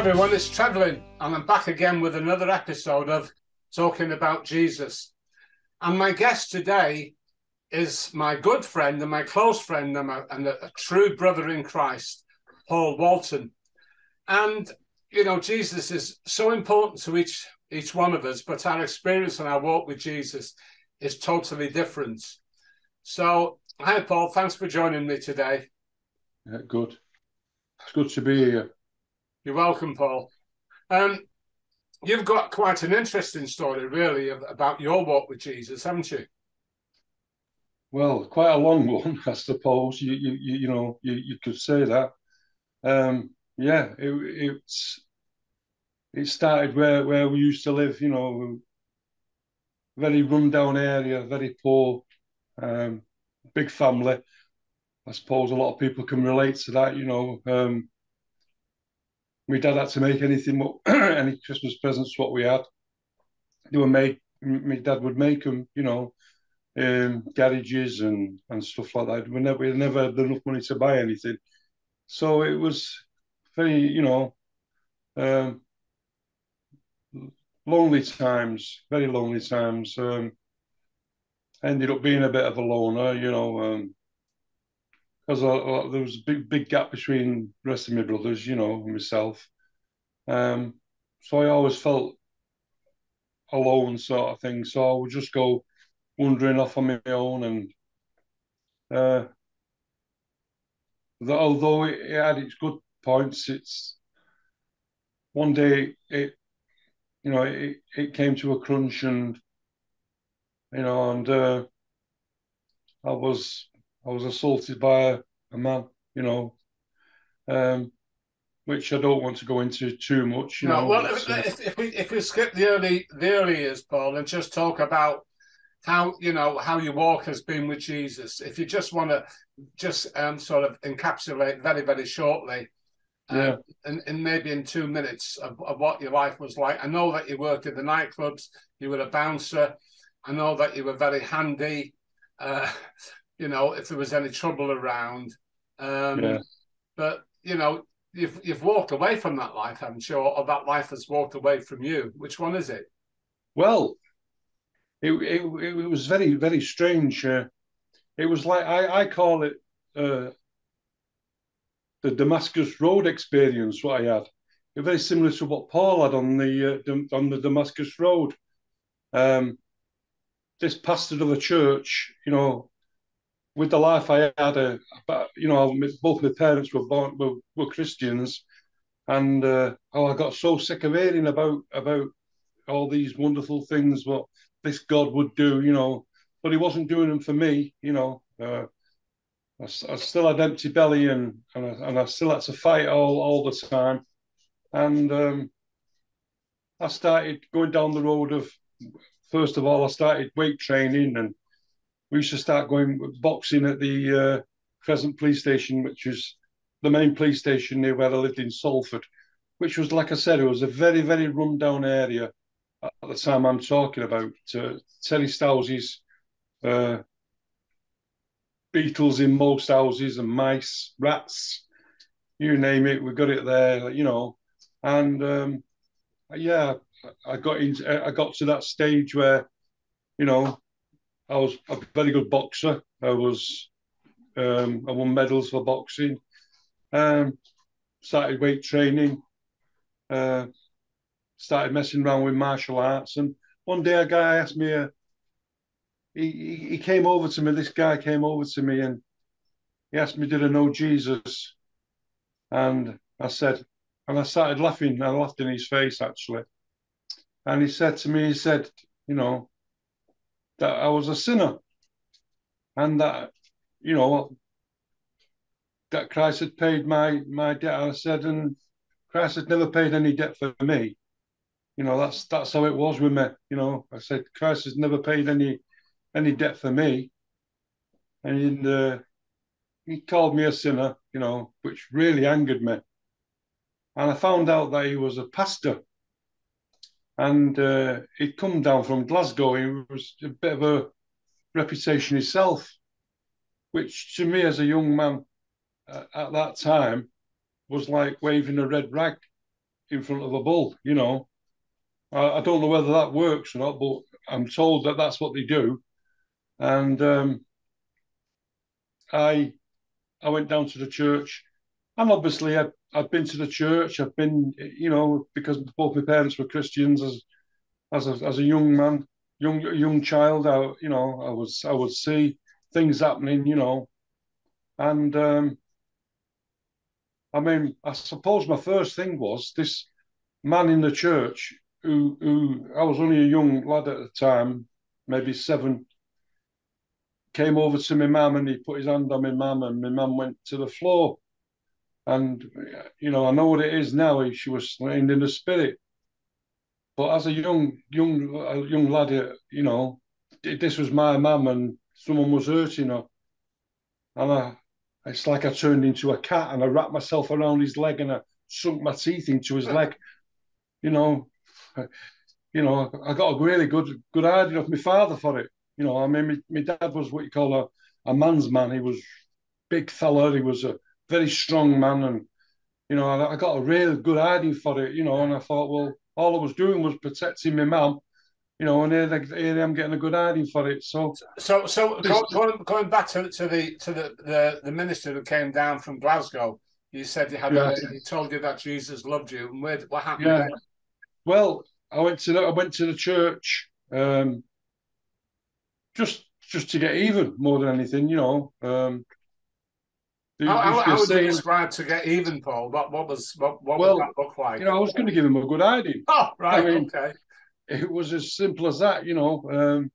everyone, it's Treflyn, and I'm back again with another episode of Talking About Jesus. And my guest today is my good friend and my close friend and, my, and a, a true brother in Christ, Paul Walton. And, you know, Jesus is so important to each, each one of us, but our experience and our walk with Jesus is totally different. So, hi, Paul. Thanks for joining me today. Yeah, good. It's good to be here. You're welcome, Paul. Um, you've got quite an interesting story, really, about your walk with Jesus, haven't you? Well, quite a long one, I suppose. You you you, you know you, you could say that. Um, yeah, it, it's it started where where we used to live. You know, very rundown area, very poor, um, big family. I suppose a lot of people can relate to that. You know, um, my dad had to make anything, any Christmas presents what we had. They were made. My dad would make them, you know, um, garages and and stuff like that. We never we never had enough money to buy anything, so it was very, you know, um, lonely times, very lonely times. Um, ended up being a bit of a loner, you know, because there was a big, big gap between the rest of my brothers, you know, myself. Um, so I always felt alone, sort of thing. So I would just go wandering off on my own, and uh, that although it, it had its good points, it's one day it you know, it, it came to a crunch and, you know, and uh, I was I was assaulted by a, a man, you know, um, which I don't want to go into too much. You no, know, well, if, uh, if, if, we if we skip the early the early years, Paul, and just talk about how you know how your walk has been with Jesus, if you just want to just um, sort of encapsulate very very shortly yeah. and, and maybe in two minutes of, of, what your life was like. I know that you worked in the nightclubs, you were a bouncer. I know that you were very handy. Uh, you know, if there was any trouble around. Um, yeah. But you know, you've you've walked away from that life, I'm sure, or that life has walked away from you. Which one is it? Well, it it, it was very very strange. Uh, it was like I I call it uh, the Damascus Road experience what I had. Very similar to what Paul had on the uh, on the Damascus Road. Um, this pastor of a church, you know, with the life I had, uh, you know, both my parents were born were, were Christians, and uh, oh, I got so sick of hearing about about all these wonderful things what this God would do, you know, but He wasn't doing them for me, you know. Uh, I, I still had empty belly and and I, and I, still had to fight all all the time, and um, I started going down the road of first of all I started weight training and we used to start going boxing at the uh, Crescent Police Station, which is the main police station near where I lived in Salford, which was like I said, it was a very very rundown area at the time I'm talking about. Uh, Terry uh, beetles in most houses and mice, rats, you name it, we got it there, you know. And um, yeah, I got into, I got to that stage where, you know, I was a very good boxer. I was, um, I won medals for boxing. Um, started weight training. Uh, started messing around with martial arts, and one day a guy asked me a, he, he came over to me. This guy came over to me and he asked me, "Did I know Jesus?" And I said, and I started laughing. I laughed in his face actually, and he said to me, he said, "You know, that I was a sinner, and that, you know, that Christ had paid my my debt." I said, and Christ had never paid any debt for me. You know, that's that's how it was with me. You know, I said Christ has never paid any any debt for me. And uh, he called me a sinner, you know, which really angered me. And I found out that he was a pastor. And uh, he'd come down from Glasgow. He was a bit of a reputation himself, which to me as a young man uh, at that time was like waving a red rag in front of a bull. You know, I, I don't know whether that works or not, but I'm told that that's what they do. And um, I I went down to the church, and obviously I'd, I'd been to the church. I've been, you know, because both my parents were Christians as as a, as a young man, young young child. I you know I was I would see things happening, you know, and um, I mean I suppose my first thing was this man in the church who who I was only a young lad at the time, maybe seven, came over to my mum and he put his hand on my mum and my mum went to the floor. And you know, I know what it is now. She was slain in the spirit. But as a young young a young lad, uh, you know, this was my mum and someone was hurting her. And I, it's like I turned into a cat and I wrapped myself around his leg and I sunk my teeth into his leg. You know, you know, I got a really good good idea of my father for it. You know, I mean, my, my dad was what you call a, a man's man. He was big fella. He was a very strong man, and you know, I, I got a real good idea for it. You know, and I thought, well, all I was doing was protecting my mum. You know, and here, here I'm getting a good idea for it. So, so, so going, going back to, to the to the, the the minister who came down from Glasgow, you said he had yeah. a, he told you that Jesus loved you, and where, what happened? Yeah. Then? Well, I went to the, I went to the church um, just just to get even more than anything, you know. Um, how, how, how would saying, you describe to get even, Paul? What what was what, what well, would that look like? You know, I was going to give him a good idea. Oh, right, I mean, okay. It was as simple as that, you know. Um,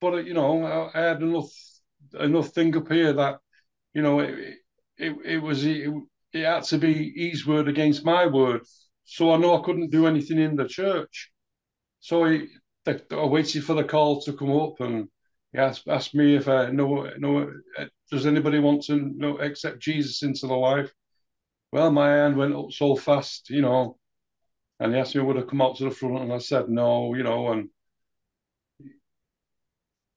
but you know, I, I, had enough enough thing up here that you know it it, it was it, it had to be his word against my word. So I know I couldn't do anything in the church. So he, they, I waited for the call to come up, and he asked, asked me if I know, know, does anybody want to know, accept Jesus into the life? Well, my hand went up so fast, you know, and he asked me would I come out to the front, and I said no, you know, and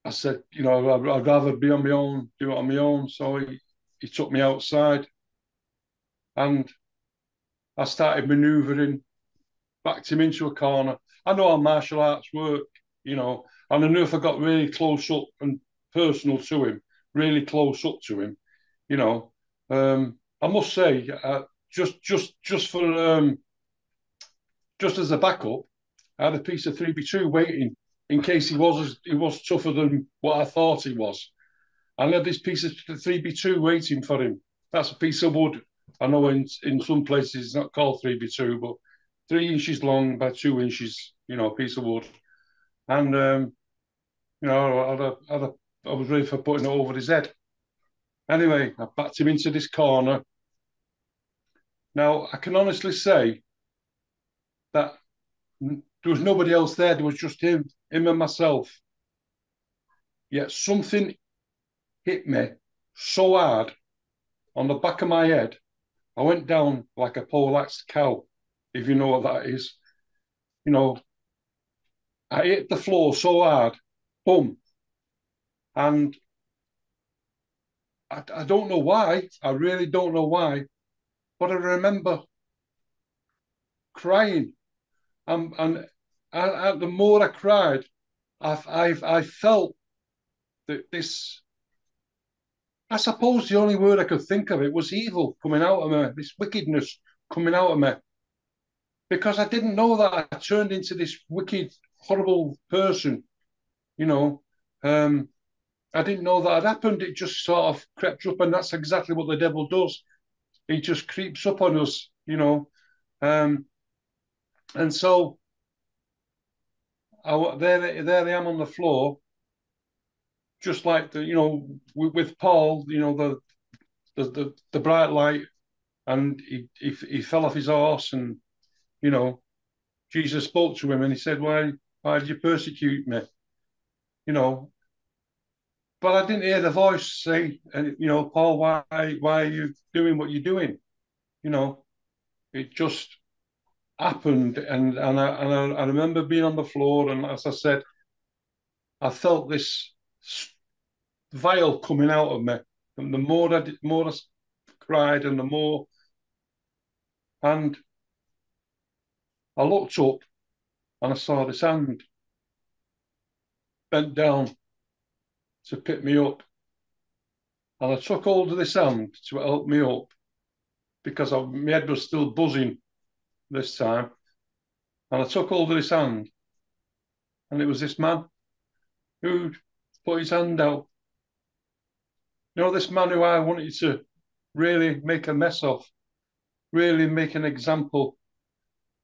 I said, you know, I'd, I'd rather be on my own, do it on my own. So he, he took me outside, and I started manoeuvring, backed him into a corner. I know how martial arts work, you know, and I knew if I got really close up and personal to him, really close up to him, you know, um, I must say, uh, just just just for um, just as a backup, I had a piece of three B two waiting in case he was he was tougher than what I thought he was. I had this piece of three B two waiting for him. That's a piece of wood I know in in some places it's not called three by two, but three inches long by two inches, you know, a piece of wood. And um, you know, I'd, I'd, I'd, I was ready for putting it over his head. Anyway, I backed him into this corner. Now I can honestly say that there was nobody else there. There was just him, him and myself. Yet something hit me so hard on the back of my head I went down like a poleaxed cow, if you know what that is. You know, I hit the floor so hard, boom. And I, I don't know why, I really don't know why, but I remember crying. And I, I, the more I cried, I, I, I felt that this I suppose the only word I could think of it was evil coming out of me, this wickedness coming out of me. Because I didn't know that I turned into this wicked, horrible person, you know. Um, I didn't know that had happened. It just sort of crept up, and that's exactly what the devil does. He just creeps up on us, you know. Um, and so I, there, there I am on the floor, just like the you know with, with Paul, you know the, the the the bright light, and he, he he fell off his horse, and you know Jesus spoke to him, and he said, "Why why did you persecute me?" You know, but I didn't hear the voice say, "And you know, Paul, why why are you doing what you're doing?" You know, it just happened, and and I and I, I remember being on the floor, and as I said, I felt this veil coming out of me. And the more I did, more I cried, and the more, and I looked up and I saw this hand bent down to pick me up. And I took hold of this hand to help me up because I, my head was still buzzing this time. And I took hold of this hand, and it was this man who put his hand out. You know, this man who I wanted to really make a mess of, really make an example.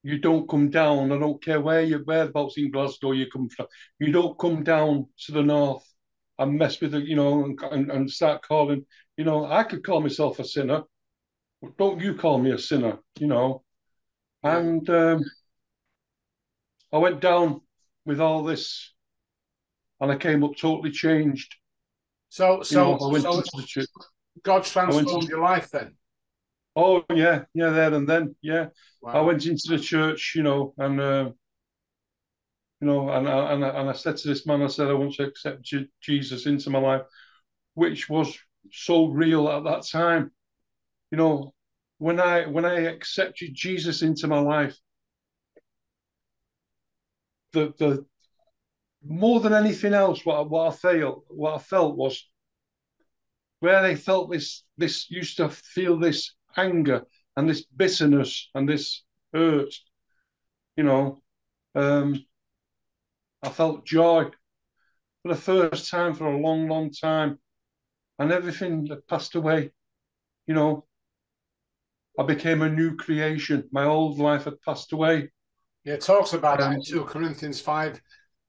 You don't come down. I don't care where you're whereabouts in Glasgow you come from. You don't come down to the north and mess with it, you know, and, and, and start calling. You know, I could call myself a sinner. Don't you call me a sinner? You know, and um, I went down with all this, and I came up totally changed. So, so, you know, so God transformed your life then. Oh yeah, yeah, there and then, yeah. Wow. I went into the church, you know, and uh, you know, and I, and I, and I said to this man, I said I want to accept Jesus into my life, which was so real at that time. You know, when I when I accepted Jesus into my life, the the more than anything else, what what I felt what I felt was where they felt this this used to feel this anger and this bitterness and this hurt, you know. Um, I felt joy for the first time for a long, long time, and everything that passed away, you know. I became a new creation. My old life had passed away. Yeah, it talks about um, that in 2 Corinthians 5,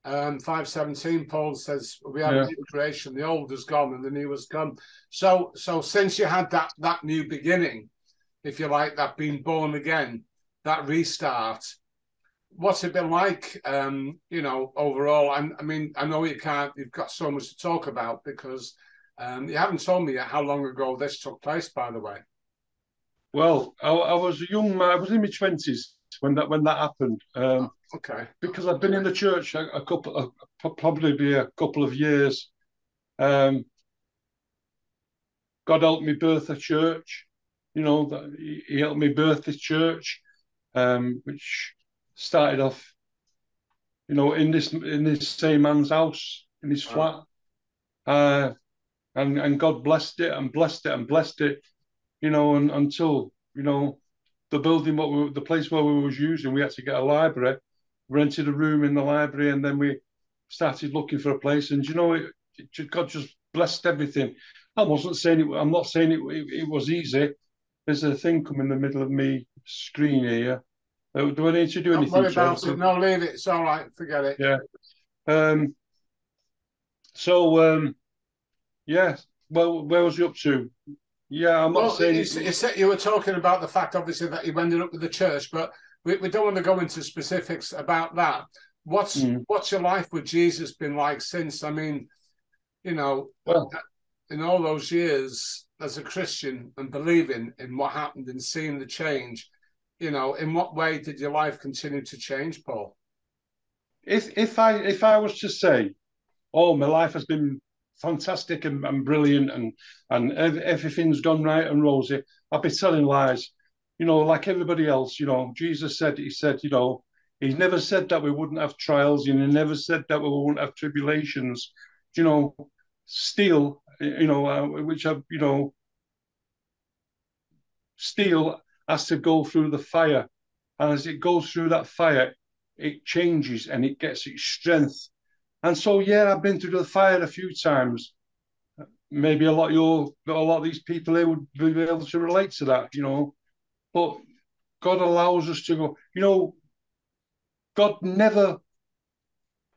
um, 517. Paul says, We have yeah. a new creation, the old is gone and the new has come. So so since you had that that new beginning, if you like, that being born again, that restart, what's it been like um, you know, overall? I, I mean, I know you can't you've got so much to talk about because um, you haven't told me yet how long ago this took place, by the way. Well, I, I was a young man. I was in my twenties when that when that happened. Um, oh, okay. Because I've been in the church a, a couple, a, probably be a couple of years. Um, God helped me birth a church. You know that he, he helped me birth this church, um, which started off, you know, in this in this same man's house in his flat, uh, and and God blessed it and blessed it and blessed it you know, and, until you know the building, what we, the place where we was using, we had to get a library, rented a room in the library, and then we started looking for a place. And you know, it, it, God just blessed everything. I wasn't saying it. I'm not saying it, it, it. was easy. There's a thing come in the middle of me screen here. Uh, do I need to do Don't anything? Worry about it. No, leave it. It's all right. Forget it. Yeah. Um. So um. Yeah. Well, where was you up to? Yeah, I'm not well, saying. Said you were talking about the fact, obviously, that you ended up with the church, but we, we don't want to go into specifics about that. What's mm. what's your life with Jesus been like since? I mean, you know, well, in all those years as a Christian and believing in what happened and seeing the change, you know, in what way did your life continue to change, Paul? If if I if I was to say, oh, my life has been fantastic and, and brilliant and and everything's gone right and rosy, I'd be telling lies. You know, like everybody else, you know, Jesus said, he said, you know, he never said that we wouldn't have trials, and he never said that we wouldn't have tribulations. You know, steel, you know, uh, which have, you know, steel has to go through the fire. And as it goes through that fire, it changes and it gets its strength and so, yeah, I've been through the fire a few times. Maybe a lot of your, a lot of these people here would be able to relate to that, you know. But God allows us to go. You know, God never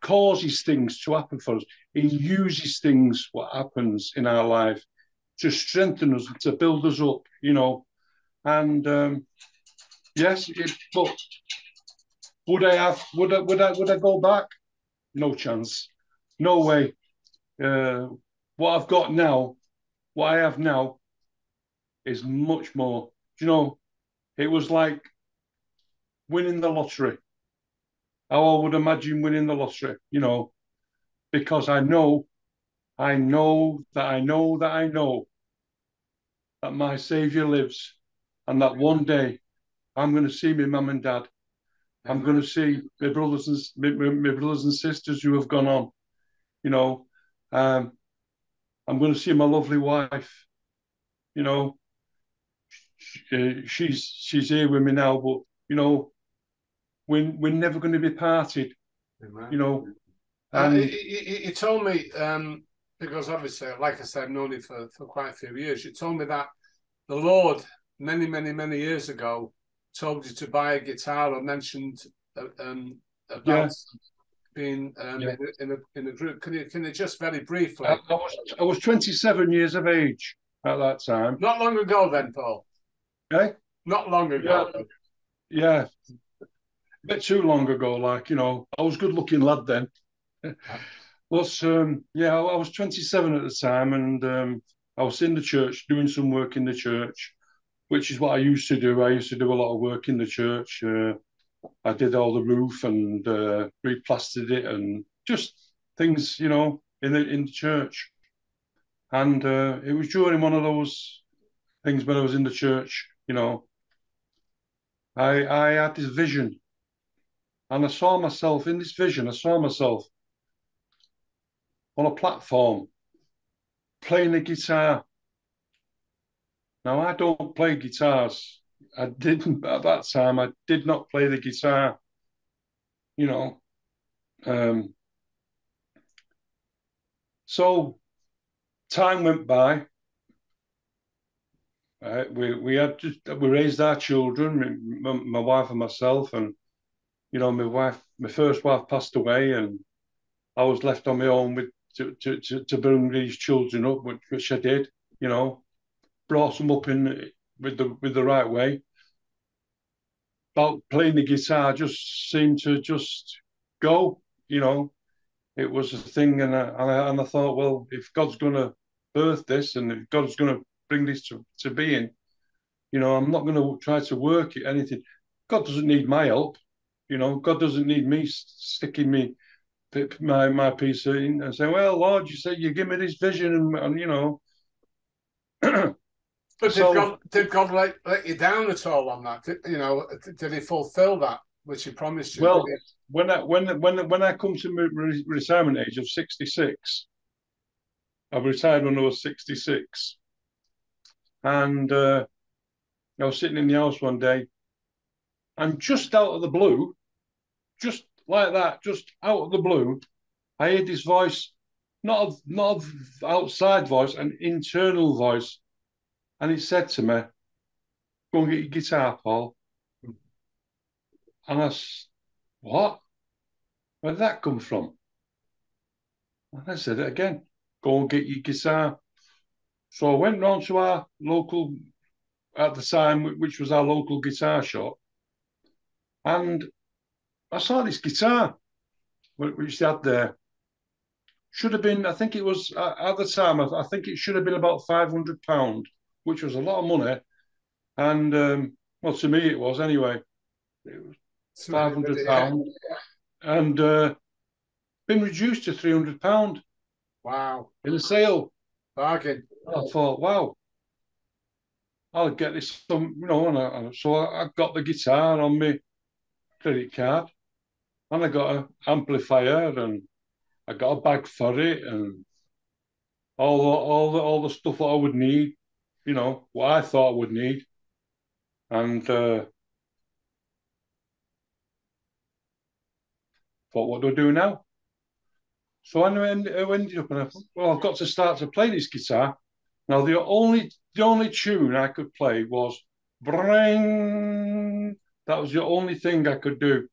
causes things to happen for us. He uses things, what happens in our life, to strengthen us, to build us up, you know. And um, yes, it, but would I have? Would I? Would I? Would I go back? no chance, no way. Uh, what I've got now, what I have now, is much more. You know? It was like winning the lottery. How I would imagine winning the lottery, you know, because I know, I know that I know that I know that my Savior lives, and that one day I'm going to see my mum and dad, I'm going to see my brothers and my, my, brothers and sisters who have gone on. You know, um, I'm going to see my lovely wife. You know, uh, she's she's here with me now, but you know, we're we're never going to be parted. Amen. You know, uh, and he, he, he, told me um, because obviously, like I said, I've known him for for quite a few years. You told me that the Lord many many many years ago told you to buy a guitar or mentioned uh, um, about yeah. being um, yeah. in, a, in, a, in a group. Can you can you just very briefly? I, I, was I was 27 years of age at that time. Not long ago, then, Paul. Okay. Not long ago. Yeah. yeah. A bit too long ago, like you know, I was good looking lad then. was um, yeah, I, I was 27 at the time, and um, I was in the church doing some work in the church which is what I used to do. I used to do a lot of work in the church. Uh, I did all the roof and uh, replastered it and just things, you know, in the in the church. And uh, it was during one of those things when I was in the church, you know. I I had this vision, and I saw myself in this vision. I saw myself on a platform playing the guitar now, I don't play guitars. I didn't at that time. I did not play the guitar. You know, um, so time went by. Uh, we we had just, we raised our children, my, my, wife and myself, and you know, my wife, my first wife passed away, and I was left on my own with to to to, to bring these children up, which, which I did. You know, brought them up in with the with the right way. About playing the guitar just seemed to just go, you know. It was a thing, and I, and I, and I thought, well, if God's going to birth this, and if God's going to bring this to, to being, you know, I'm not going to try to work it anything. God doesn't need my help, you know. God doesn't need me sticking me my my piece in and saying, well, Lord, you said you give me this vision, and, and you know. But so, did God did God let, let you down at all on that? Did, you know, did He fulfil that which He promised you? Well, when I when when when I come to re- retirement age of sixty six, I retired when I was sixty six, and uh, I was sitting in the house one day, and just out of the blue, just like that, just out of the blue, I heard this voice, not a, not a outside voice, an internal voice and he said to me, Go and get your guitar, Paul. And I said, What? Where did that come from? And I said it again, Go and get your guitar. So I went round to our local, at the time, which was our local guitar shop, and I saw this guitar, which they had there. Should have been, I think it was at the time, I think it should have been about £500 which was a lot of money. And um, well, to me it was anyway. It was five hundred pound, and uh, been reduced to three hundred pound. Wow! In a sale, bargain. I thought, wow, I'll get this. Some, you know, and I, so I got the guitar on my credit card, and I got an amplifier, and I got a bag for it, and all the, all the all the stuff that I would need you know, what I thought would need. And uh, thought, what do I do now? So I ended up and I thought, well, I've got to start to play this guitar. Now the only the only tune I could play was bring. That was the only thing I could do.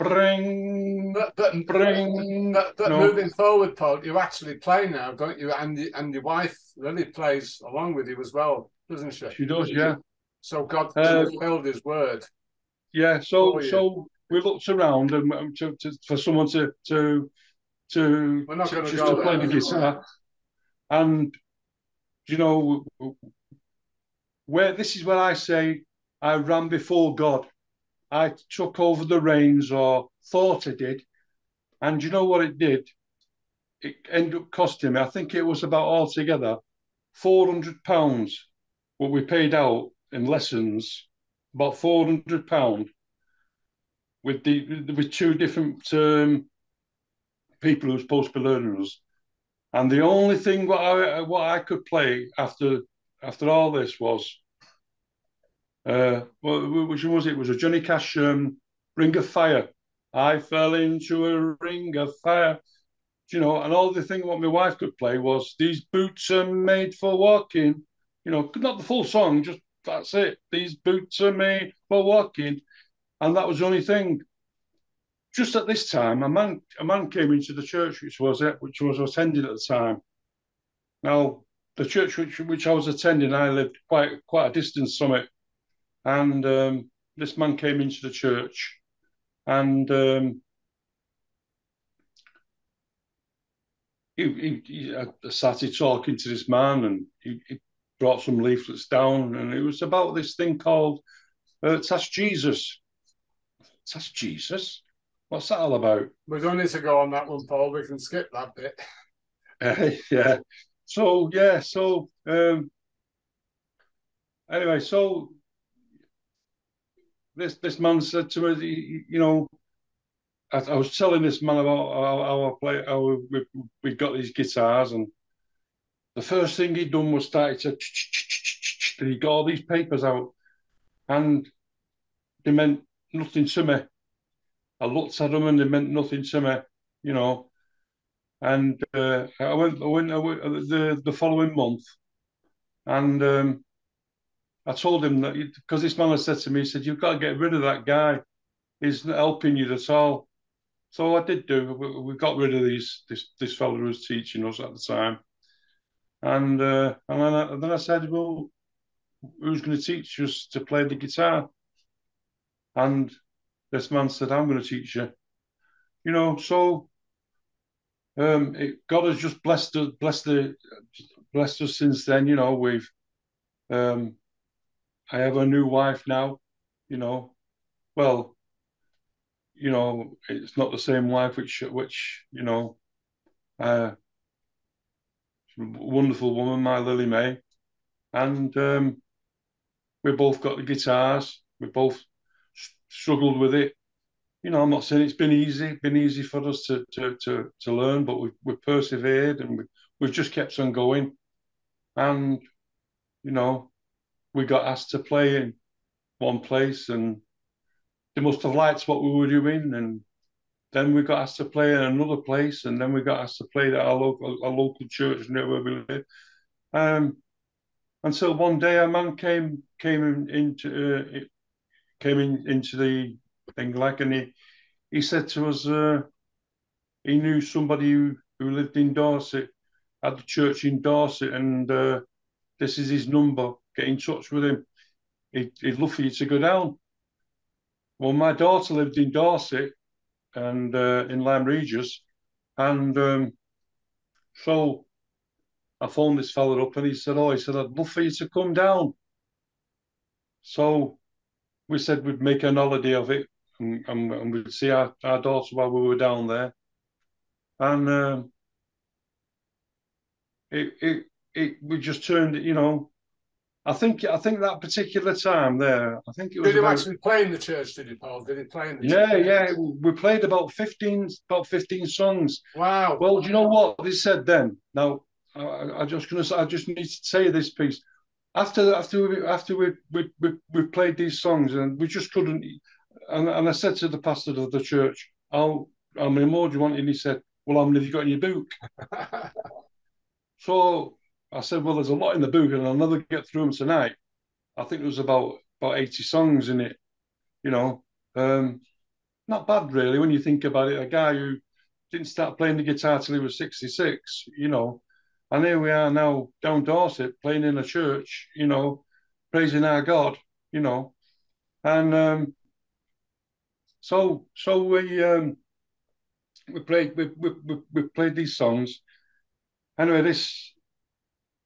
Bring, but but bring. But, but no. moving forward, Paul, you actually play now, don't you? And the, and your wife really plays along with you as well, doesn't she? She does, yeah. So God uh, fulfilled His word. Yeah. So so we looked around and um, to, to, for someone to to to, We're not to just to play the guitar, and you know where this is where I say I ran before God. I took over the reins or thought I did. And you know what it did? It ended up costing me, I think it was about altogether £400 what we paid out in lessons, about £400. with the with two different um, people who were supposed to be learning us, and the only thing what I what I could play after after all this was, uh, which was it? it was a Johnny Cash um, Ring of Fire. I fell into a ring of fire. You know, and all the thing what my wife could play was these boots are made for walking. You know, not the full song, just that's it. These boots are made for walking. And that was the only thing. Just at this time, a man a man came into the church which was it, which was attending at the time. Now, the church which which I was attending, I lived quite quite a distance from it. And um, this man came into the church and um, he, he, he started talking to this man and he, he, brought some leaflets down and it was about this thing called uh, Task Jesus. Task Jesus? What's that all about? We don't need to go on that one, Paul. We can skip that bit. Uh, yeah. So, yeah, so um, anyway, so this this man said to me, you know, I, I was telling this man about how, how I play, how we, we got these guitars, and the first thing he'd done was started to, he got all these papers out, and they meant nothing to me. I looked at them and they meant nothing to me, you know. And uh, I went, I went, I went the the following month, and um, I told him that because this man had said to me, he said, "You've got to get rid of that guy. He's not helping you at all." So I did do. We, got rid of these this this fellow who was teaching us at the time, and uh, and then I, then I said, "Well, who's going to teach us to play the guitar?" And this man said, "I'm going to teach you." You know, so um, it, God has just blessed us, blessed the, blessed us since then. You know, we've um, I have a new wife now, you know. Well, you know, it's not the same wife which which, you know, uh wonderful woman, my Lily May. And um we both got the guitars, we both struggled with it. You know, I'm not saying it's been easy, been easy for us to to to, to learn, but we've, we've persevered and we, we've just kept on going. And, you know, we got asked to play in one place and they must have liked what we were doing and then we got asked to play in another place and then we got asked to play at our local our local church near where we live. Um, until one day a man came came in, into uh, came in into the thing like and he he said to us uh, he knew somebody who, who lived in Dorset had the church in Dorset and uh, this is his number get in touch with him. He'd, he'd love for you to go down. Well, my daughter lived in Dorset and uh, in Lyme Regis, and um, so I phoned this fella up and he said, "Oh, he said I'd love for you to come down." So we said we'd make an holiday of it and, and, and we'd see our, our daughter while we were down there, and um, it it it we just turned, you know, I think I think that particular time there, I think it was. Did you actually play in the church? Did you, Paul? Did he play in the yeah, church? Yeah, yeah. We played about fifteen about fifteen songs. Wow. Well, do you know what they said then? Now, I, I just gonna I just need to say this piece. After after we after we we, we, we played these songs and we just couldn't. And, and I said to the pastor of the church, "How how many more do you want?" And he said, "Well, how many have you got in your book?" so I said, well, there's a lot in the book, and I'll never get through them tonight. I think there was about about 80 songs in it, you know. Um, not bad, really, when you think about it. A guy who didn't start playing the guitar till he was 66, you know. And here we are now down Dorset playing in a church, you know, praising our God, you know. And um, so so we um, we played we, we, we played these songs. Anyway, this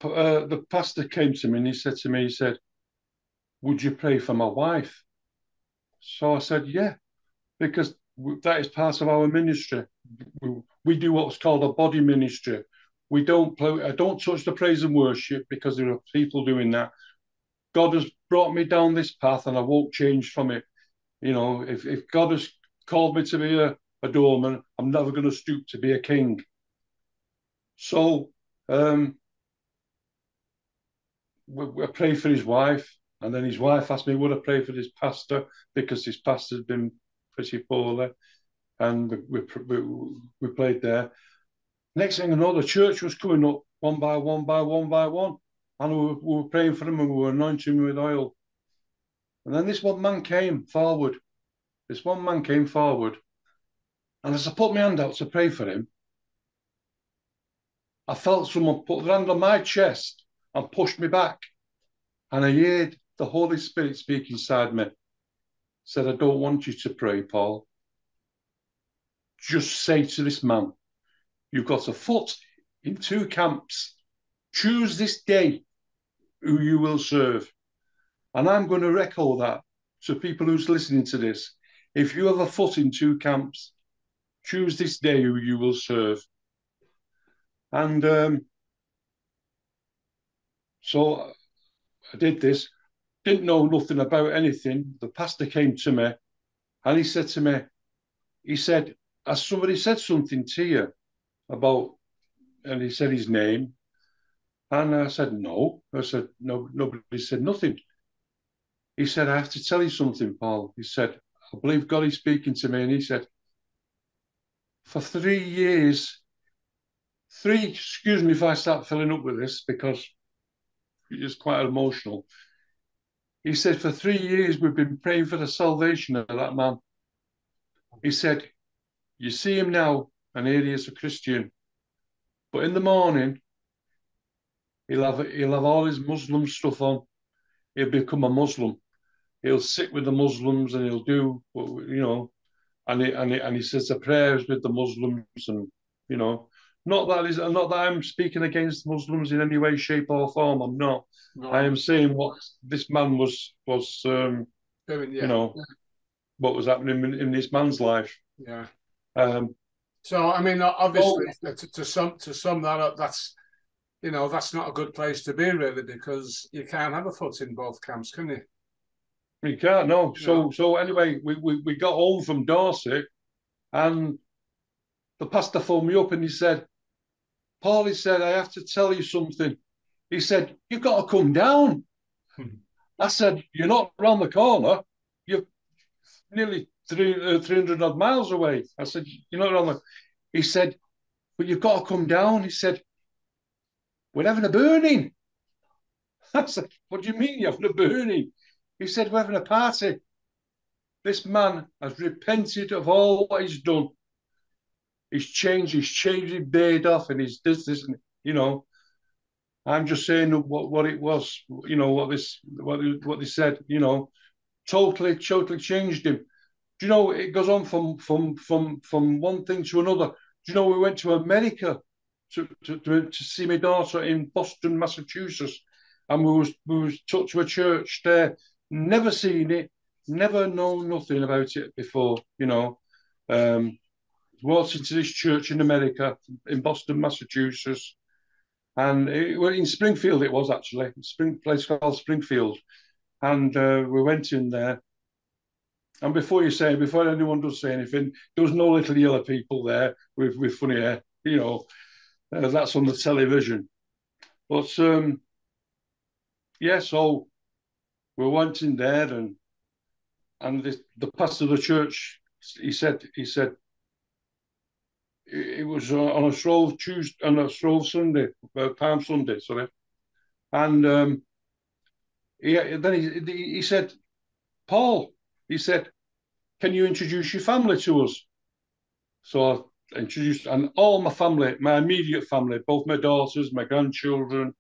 uh, the pastor came to me and he said to me, he said, "Would you pray for my wife?" So I said, "Yeah," because that is part of our ministry. We, we do what's called a body ministry. We don't play, I don't touch the praise and worship because there are people doing that. God has brought me down this path and I won't change from it. You know, if, if God has called me to be a, a doorman. I'm never going to stoop to be a king. So um, we prayed for his wife, and then his wife asked me, would I pray for this pastor because his pastor's been pretty poorly, and we, we, we played there. Next thing I know, the church was coming up one by one by one by one, and we were, we were praying for him and we were anointing him with oil. And then this one man came forward. This one man came forward, and as I put my hand out to pray for him, I felt someone put their hand on my chest and pushed me back. And I heard the Holy Spirit speak inside me. Said, I don't want you to pray, Paul. Just say to this man, You've got a foot in two camps. Choose this day who you will serve. And I'm going to echo that to people who's listening to this. If you have a foot in two camps, choose this day who you will serve. And um, so I did this, didn't know nothing about anything. The pastor came to me and he said to me, he said, Has somebody said something to you about, and he said his name. And I said, No. I said, No, nobody said nothing. He said, I have to tell you something, Paul. He said, I believe God is speaking to me. And he said, For three years, three, excuse me if I start filling up with this because it's quite emotional. He said, For three years, we've been praying for the salvation of that man. He said, You see him now, and here he is a Christian. But in the morning, he'll have, he'll have all his Muslim stuff on. He'll become a Muslim. He'll sit with the Muslims and he'll do, you know, and he, and he, and he says the prayers with the Muslims and, you know, not that is not that I'm speaking against Muslims in any way, shape, or form. I'm not. No. I am saying what this man was was um, Doing, yeah. you know yeah. what was happening in, in, this man's life. Yeah. Um, so I mean, obviously, well, to, to sum to sum that up, that's you know that's not a good place to be really because you can't have a foot in both camps, can you? You can't. No. So so anyway, we, we we got home from Dorset, and the pastor phoned me up and he said, Paulie said, I have to tell you something. He said, You've got to come down. Hmm. I said, You're not around the corner. You're nearly three, uh, 300 odd miles away. I said, You're not around the. He said, But you've got to come down. He said, We're having a burning. I said, What do you mean you're having a burning? He said, We're having a party. This man has repented of all what he's done he's changed, he's changed his beard off, and he's this, this, and you know. I'm just saying what, what it was, you know, what this, what what they said, you know, totally, totally changed him. Do you know it goes on from from from from one thing to another? Do you know we went to America to to, to, to see my daughter in Boston, Massachusetts, and we was we was took to a church there, never seen it, never known nothing about it before, you know. Um, walked into this church in America, in Boston, Massachusetts, and it, well, in Springfield it was actually, spring place called Springfield, and uh, we went in there. And before you say, before anyone does say anything, there was no little yellow people there with, with funny hair, you know. Uh, that's on the television. But um, yeah, so we went in there and and the pastor of the church, he said, he said, it was on a Shrove Tuesday, on a Shrove Sunday, uh, Palm Sunday, sorry. And um, he, then he, he said, Paul, he said, can you introduce your family to us? So I introduced, and all my family, my immediate family, both my daughters, my grandchildren,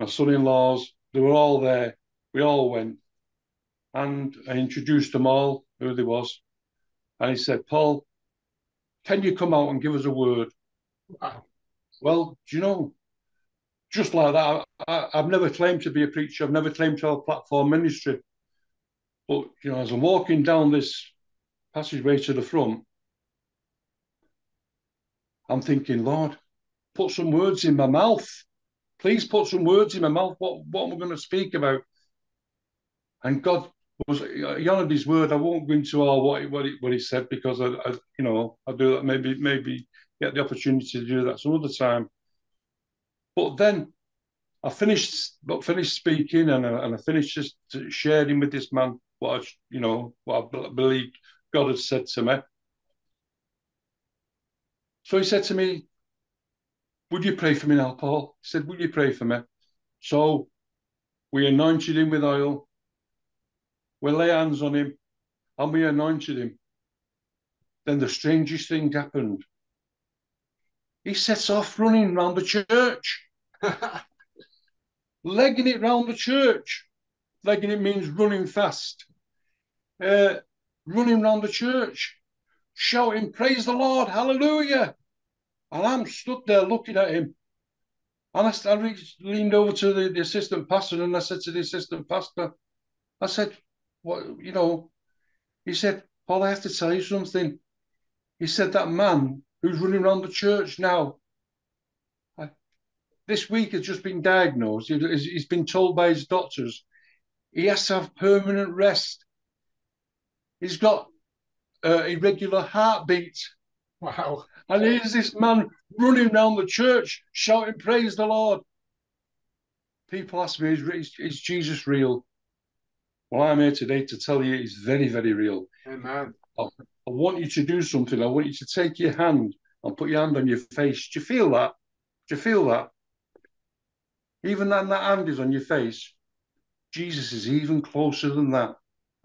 my son-in-laws, they were all there. We all went. And I introduced them all, who they was. And he said, Paul, can you come out and give us a word? Well, do you know, just like that, I, have never claimed to be a preacher. I've never claimed to have a platform ministry. But, you know, as I'm walking down this passageway to the front, I'm thinking, Lord, put some words in my mouth. Please put some words in my mouth. What, what am I going to speak about? And God was honoured uh, his word. I won't go into all what he, what he, what he said because I, I, you know, I do that maybe maybe get the opportunity to do that some other time. But then I finished, but finished speaking, and I, and I finished just sharing with this man what I, you know, what I believe God had said to me. So he said to me, "Would you pray for me now, Paul?" He said, "Would you pray for me?" So we anointed him with oil we lay hands on him and we anointed him. Then the strangest thing happened. He sets off running round the church, legging it round the church. Legging it means running fast. Uh, running round the church, shouting, Praise the Lord, hallelujah. And I'm stood there looking at him. And I, I leaned over to the, the assistant pastor and I said to the assistant pastor, I said, what you know, he said, Paul, I have to tell you something. He said that man who's running around the church now, I, this week has just been diagnosed. He, he's been told by his doctors he has to have permanent rest. He's got uh, irregular heartbeat. Wow. And here's this man running around the church shouting, Praise the Lord. People ask me, is, is Jesus real? Well, I'm here today to tell you it's very, very real. Amen. I, I want you to do something. I want you to take your hand and put your hand on your face. Do you feel that? Do you feel that? Even that hand is on your face, Jesus is even closer than that.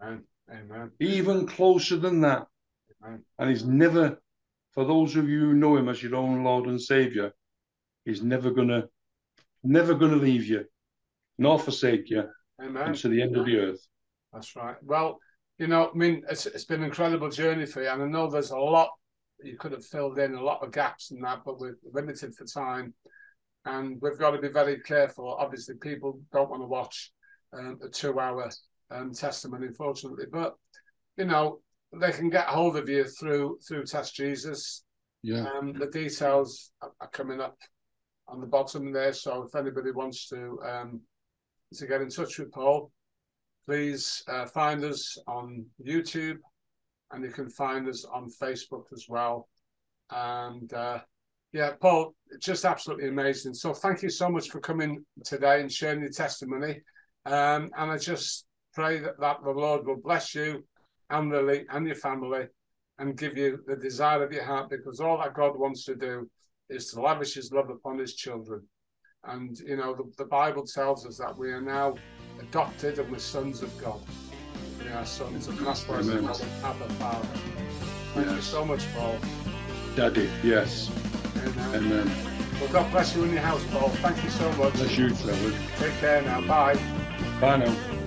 Amen. Amen. Even closer than that. Amen. And he's never, for those of you who know him as your own Lord and Savior, he's never gonna, never gonna leave you, nor forsake you, Amen. unto the end of the earth. That's right. Well, you know, I mean, it's, it's been an incredible journey for you, and I know there's a lot you could have filled in, a lot of gaps in that, but we're limited for time, and we've got to be very careful. Obviously, people don't want to watch um, a two-hour um, testimony, unfortunately, but you know, they can get hold of you through through Task Jesus. Yeah. Um, the details are coming up on the bottom there, so if anybody wants to um, to get in touch with Paul, please uh, find us on YouTube and you can find us on Facebook as well. And uh, yeah, Paul, just absolutely amazing. So thank you so much for coming today and sharing your testimony. Um, and I just pray that, that the Lord will bless you and Lily and your family and give you the desire of your heart because all that God wants to do is to lavish his love upon his children. And, you know, the, the Bible tells us that we are now adopted and we're sons of God. We are sons, and that's why we call Abba Father. Thank yes. you so much, Paul. Daddy, yes. Amen. Amen. Well, God bless you in your house, Paul. Thank you so much. Bless you, Trevor. Take care now. Bye. Bye now.